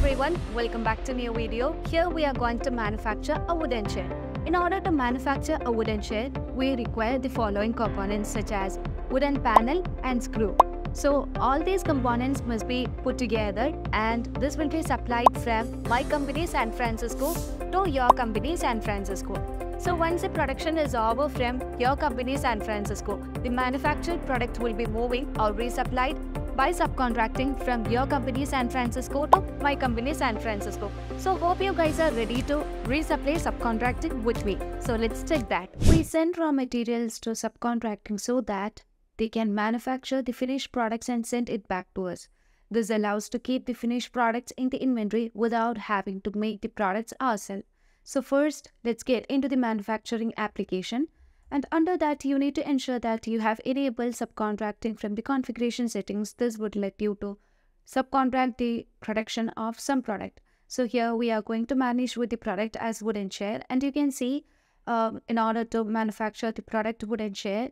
everyone, welcome back to new video. Here we are going to manufacture a wooden chair. In order to manufacture a wooden chair, we require the following components such as wooden panel and screw. So all these components must be put together and this will be supplied from my company San Francisco to your company San Francisco. So once the production is over from your company San Francisco, the manufactured product will be moving or resupplied by subcontracting from your company San Francisco to my company San Francisco. So hope you guys are ready to resupply subcontracting with me. So let's check that. We send raw materials to subcontracting so that they can manufacture the finished products and send it back to us. This allows to keep the finished products in the inventory without having to make the products ourselves. So first, let's get into the manufacturing application. And under that, you need to ensure that you have enabled subcontracting from the configuration settings. This would let you to subcontract the production of some product. So here we are going to manage with the product as wooden chair. And you can see um, in order to manufacture the product wooden chair,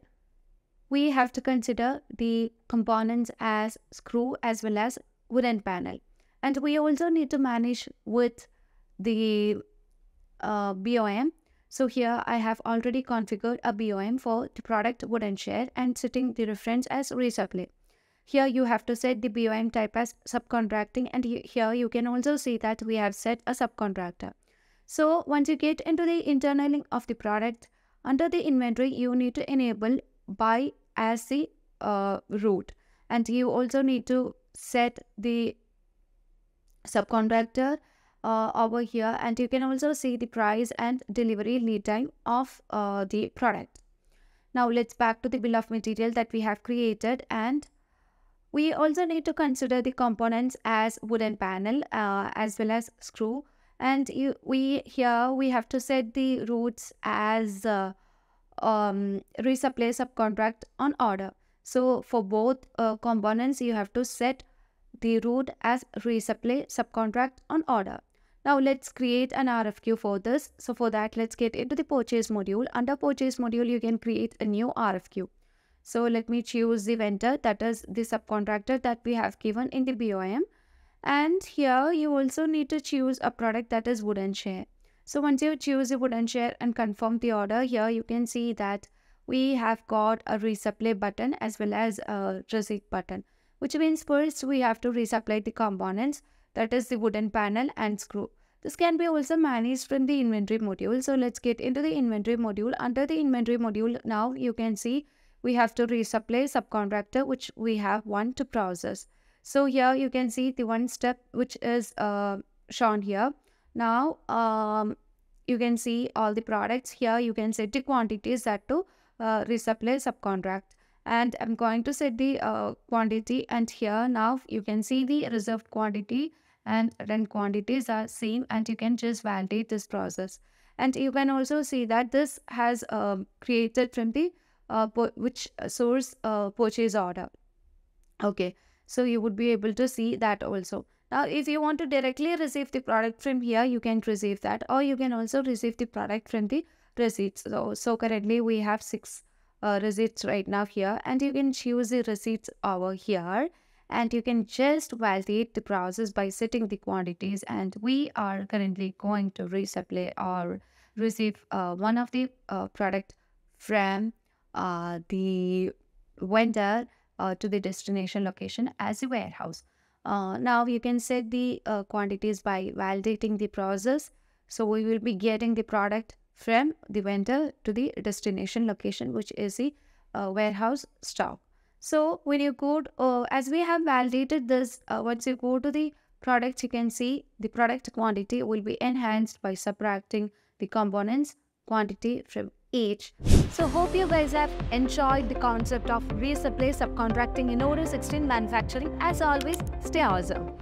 we have to consider the components as screw as well as wooden panel. And we also need to manage with the uh, BOM so here I have already configured a BOM for the product wooden chair and setting the reference as resupply. Here you have to set the BOM type as subcontracting and here you can also see that we have set a subcontractor. So once you get into the internaling of the product, under the inventory you need to enable buy as the uh, route and you also need to set the subcontractor uh, over here and you can also see the price and delivery lead time of uh, the product. Now let's back to the bill of material that we have created and we also need to consider the components as wooden panel uh, as well as screw and you, we here we have to set the routes as uh, um, resupply subcontract on order. So for both uh, components you have to set the route as resupply subcontract on order. Now let's create an RFQ for this. So for that, let's get into the purchase module. Under purchase module, you can create a new RFQ. So let me choose the vendor that is the subcontractor that we have given in the BOM. And here you also need to choose a product that is wooden chair. So once you choose a wooden chair and confirm the order, here you can see that we have got a resupply button as well as a receipt button. Which means first we have to resupply the components that is the wooden panel and screw. This can be also managed from the inventory module. So let's get into the inventory module. Under the inventory module, now you can see we have to resupply subcontractor, which we have one to process. So here you can see the one step which is uh, shown here. Now um, you can see all the products here. You can set the quantities that to uh, resupply subcontract. And I'm going to set the uh, quantity and here now you can see the reserved quantity and then quantities are same and you can just validate this process. And you can also see that this has uh, created from the uh, which source uh, purchase order. Okay so you would be able to see that also. Now if you want to directly receive the product from here you can receive that or you can also receive the product from the receipts. So so currently we have six uh, receipts right now here and you can choose the receipts over here and you can just validate the process by setting the quantities and we are currently going to resupply or receive uh, one of the uh, product from uh, the vendor uh, to the destination location as a warehouse. Uh, now you can set the uh, quantities by validating the process. So we will be getting the product from the vendor to the destination location which is the warehouse stock. So when you go, uh, as we have validated this, uh, once you go to the product, you can see the product quantity will be enhanced by subtracting the components quantity from each. So hope you guys have enjoyed the concept of resupply subcontracting in Odoo 16 manufacturing. As always, stay awesome.